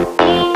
Música